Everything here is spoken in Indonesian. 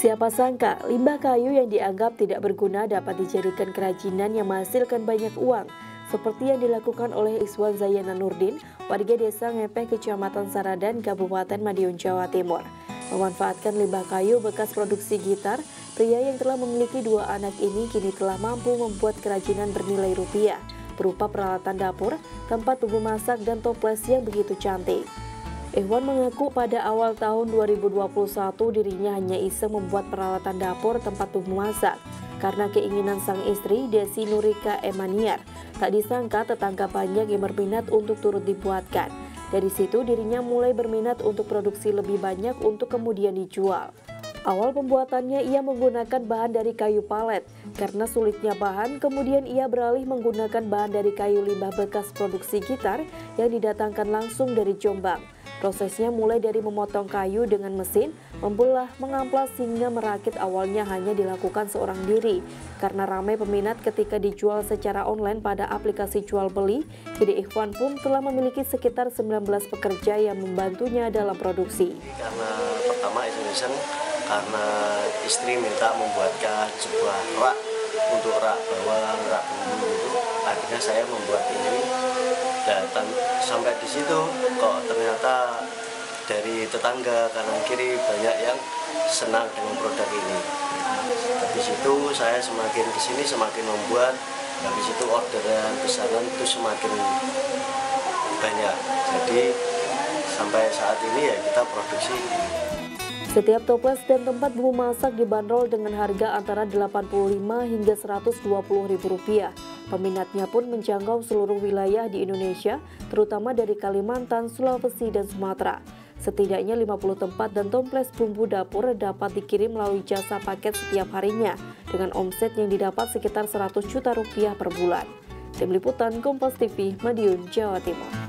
Siapa sangka, limbah kayu yang dianggap tidak berguna dapat dijadikan kerajinan yang menghasilkan banyak uang, seperti yang dilakukan oleh Iswan Zayana Nurdin, warga desa Ngepeh, Kecamatan Saradan, Kabupaten Madiun, Jawa Timur. Memanfaatkan limbah kayu bekas produksi gitar, pria yang telah memiliki dua anak ini kini telah mampu membuat kerajinan bernilai rupiah, berupa peralatan dapur, tempat tubuh masak, dan toples yang begitu cantik. Ikhwan mengaku pada awal tahun 2021 dirinya hanya iseng membuat peralatan dapur tempat tubuh masak. Karena keinginan sang istri, Desi Nurika Emaniar, tak disangka tetangga banyak yang berminat untuk turut dibuatkan. Dari situ dirinya mulai berminat untuk produksi lebih banyak untuk kemudian dijual. Awal pembuatannya ia menggunakan bahan dari kayu palet. Karena sulitnya bahan, kemudian ia beralih menggunakan bahan dari kayu limbah bekas produksi gitar yang didatangkan langsung dari Jombang. Prosesnya mulai dari memotong kayu dengan mesin, membelah, mengamplas hingga merakit awalnya hanya dilakukan seorang diri. Karena ramai peminat ketika dijual secara online pada aplikasi jual beli, Ide Ikhwan pun telah memiliki sekitar 19 pekerja yang membantunya dalam produksi. Karena pertama iseng karena istri minta membuatkan sebuah rak untuk rak bawang, rak bumbu itu, akhirnya saya membuat ini dan sampai di situ kok ternyata dari tetangga kanan kiri banyak yang senang dengan produk ini. Habis itu saya semakin ke sini semakin membuat habis itu orderan pesanan itu semakin banyak. Jadi sampai saat ini ya kita produksi. Setiap toples dan tempat bumbu masak dibanderol dengan harga antara 85 hingga 120 ribu rupiah. Peminatnya pun menjangkau seluruh wilayah di Indonesia, terutama dari Kalimantan, Sulawesi, dan Sumatera. Setidaknya 50 tempat dan toples bumbu dapur dapat dikirim melalui jasa paket setiap harinya, dengan omset yang didapat sekitar 100 juta rupiah per bulan. Tim Liputan Kompas TV, Madiun, Jawa Timur.